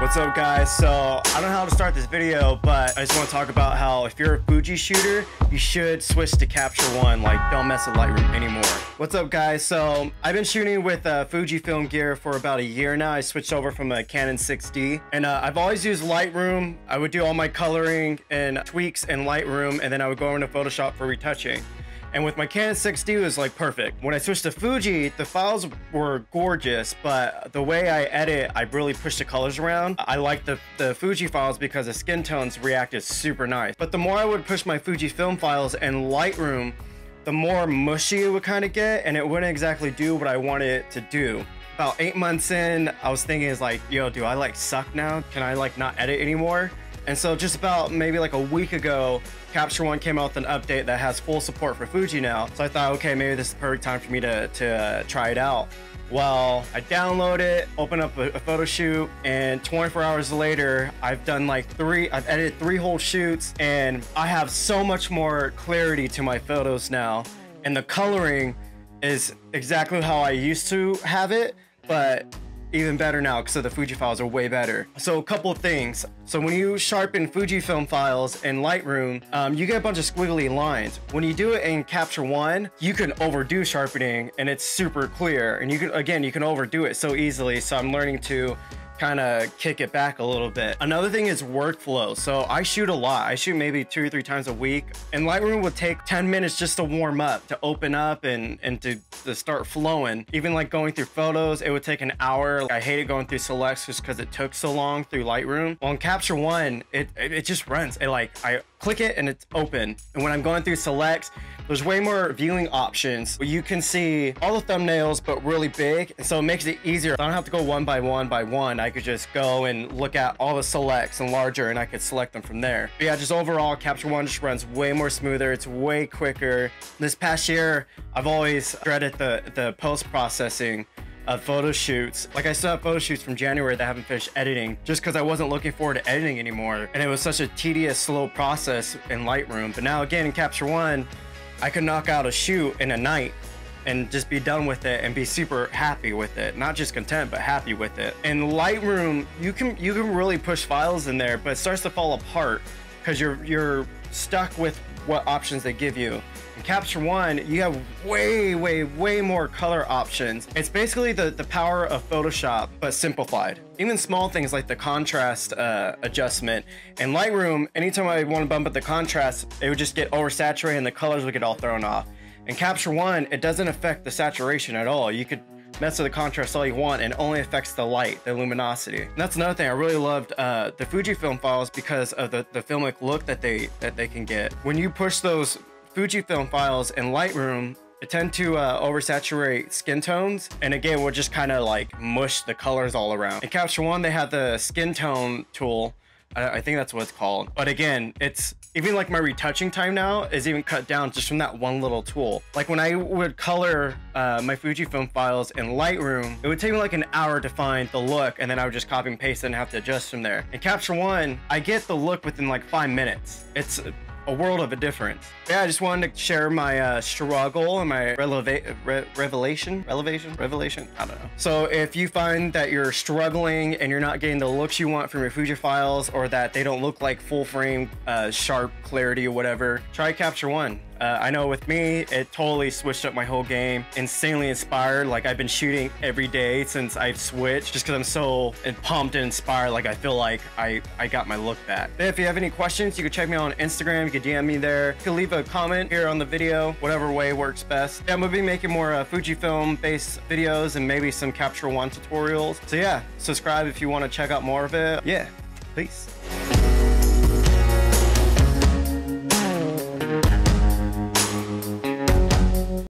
What's up guys? So I don't know how to start this video, but I just want to talk about how if you're a Fuji shooter, you should switch to Capture One. Like don't mess with Lightroom anymore. What's up guys? So I've been shooting with uh, Fujifilm gear for about a year now. I switched over from a Canon 6D and uh, I've always used Lightroom. I would do all my coloring and tweaks in Lightroom and then I would go into Photoshop for retouching. And with my Canon 6D, it was like perfect. When I switched to Fuji, the files were gorgeous, but the way I edit, I really pushed the colors around. I like the, the Fuji files because the skin tones reacted super nice. But the more I would push my Fuji film files in Lightroom, the more mushy it would kind of get, and it wouldn't exactly do what I wanted it to do. About eight months in, I was thinking is like, yo, do I like suck now? Can I like not edit anymore? And so just about maybe like a week ago, Capture One came out with an update that has full support for Fuji now. So I thought, okay, maybe this is the perfect time for me to, to uh, try it out. Well, I download it, open up a, a, photo shoot, and 24 hours later, I've done like three, I've edited three whole shoots, and I have so much more clarity to my photos now. And the coloring is exactly how I used to have it, but even better now because the Fuji files are way better. So a couple things. So when you sharpen Fujifilm files in Lightroom, um, you get a bunch of squiggly lines. When you do it in Capture One, you can overdo sharpening and it's super clear. And you can, again, you can overdo it so easily. So I'm learning to kind of kick it back a little bit. Another thing is workflow. So I shoot a lot. I shoot maybe two or three times a week. And Lightroom would take 10 minutes just to warm up, to open up and, and to, to start flowing. Even like going through photos, it would take an hour. I hated going through selects just because it took so long through Lightroom. On Capture One, it, it, it just runs. It like, I click it and it's open. And when I'm going through selects, there's way more viewing options. You can see all the thumbnails, but really big. And so it makes it easier. I don't have to go one by one by one. I could just go and look at all the selects and larger and I could select them from there. But yeah, just overall, Capture One just runs way more smoother. It's way quicker. This past year, I've always dreaded the, the post-processing of photo shoots. Like I still have photo shoots from January that I haven't finished editing just because I wasn't looking forward to editing anymore. And it was such a tedious, slow process in Lightroom. But now again in Capture One, I could knock out a shoot in a night and just be done with it and be super happy with it. Not just content, but happy with it. In Lightroom, you can you can really push files in there, but it starts to fall apart because you're you're stuck with what options they give you. In Capture One, you have way, way, way more color options. It's basically the, the power of Photoshop, but simplified. Even small things like the contrast uh, adjustment. In Lightroom, anytime I want to bump up the contrast, it would just get oversaturated and the colors would get all thrown off. In Capture One, it doesn't affect the saturation at all. You could mess with the contrast all you want and only affects the light, the luminosity. And that's another thing I really loved uh, the Fujifilm files because of the, the filmic look that they that they can get. When you push those Fujifilm files in Lightroom, it tend to uh, oversaturate skin tones and again we'll just kind of like mush the colors all around. In Capture One, they have the skin tone tool I, think that's what it's called. But again, it's even like my retouching time now is even cut down just from that one little tool. Like when I would color uh, my Fujifilm files in Lightroom, it would take me like an hour to find the look and then I would just copy and paste it and have to adjust from there. In Capture One, I get the look within like five minutes. It's a world of a difference. Yeah, I just wanted to share my uh, struggle and my re revelation, revelation, revelation. I don't know. So if you find that you're struggling and you're not getting the looks you want from your Fuji files, or that they don't look like full frame, uh, sharp clarity or whatever, try Capture One. Uh, I know with me, it totally switched up my whole game. Insanely inspired. Like I've been shooting every day since I've switched just because I'm so pumped and inspired. Like I feel like I, I got my look back. If you have any questions, you can check me out on Instagram. You can DM me there. You can leave a comment here on the video, whatever way works best. Yeah, I'm gonna be making more uh, Fujifilm based videos and maybe some Capture One tutorials. So yeah, subscribe if you want to check out more of it. Yeah, peace.